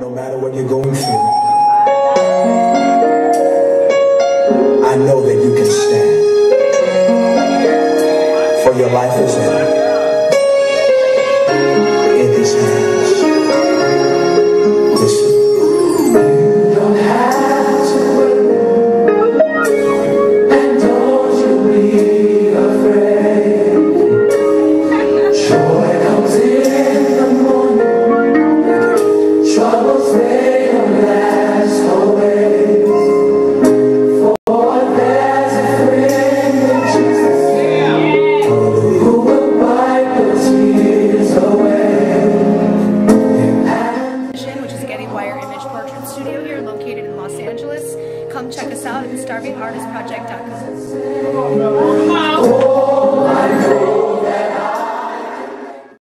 no matter what you're going through, I know that you can stand. For your life is in, in his hands. Listen. Portrait studio here located in Los Angeles. Come check us out at starvingartistproject.com.